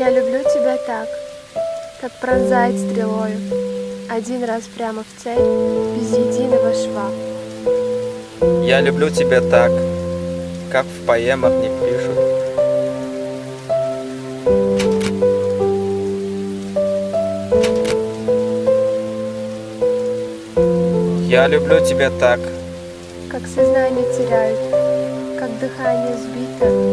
Я люблю тебя так, как пронзает стрелою, Один раз прямо в цель, без единого шва. Я люблю тебя так, как в поэмах не пишут. Я люблю тебя так, Как сознание теряют, как дыхание сбито